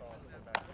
it from back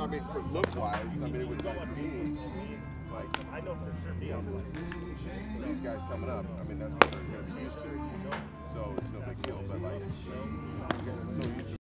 I mean, it just, I mean, for look wise, I mean, it would go for me, like, I know for sure me. I'm like, these guys coming up, I mean, that's what they're going to be used to. So it's no big deal, but like, you are so used to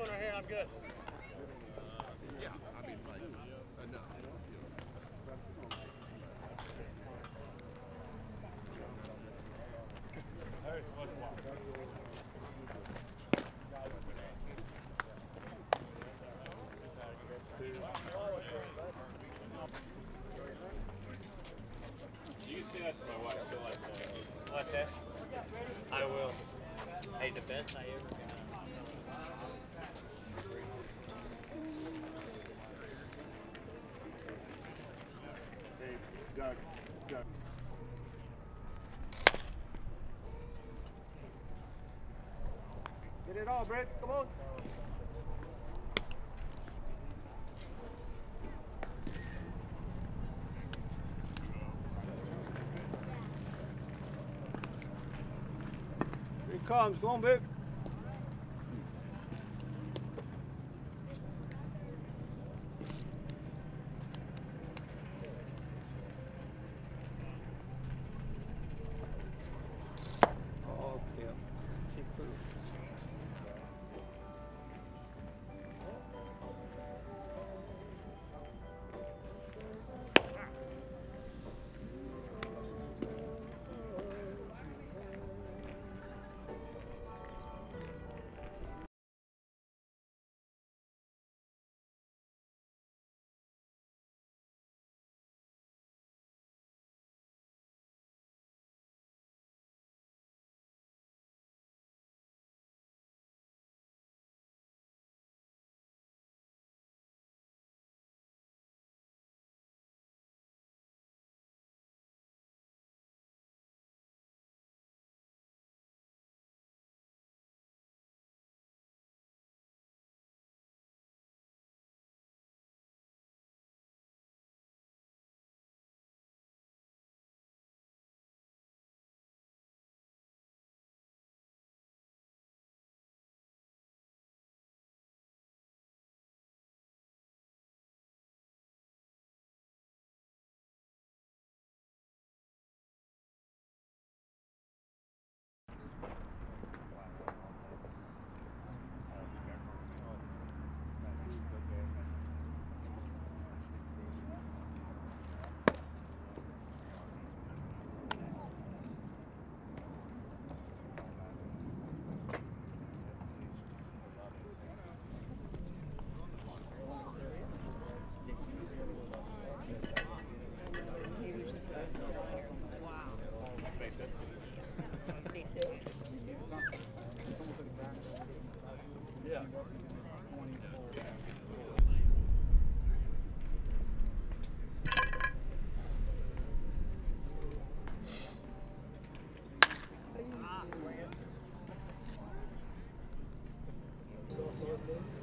one right here. I'm good. Yeah, I mean, like, enough, you. Can say that to my wife. She'll like that. What's that? I will. Hey, the best I ever got. Doug, Doug. Get it all, Brett. Come on. Here he comes. Go on, Vic. Thank you.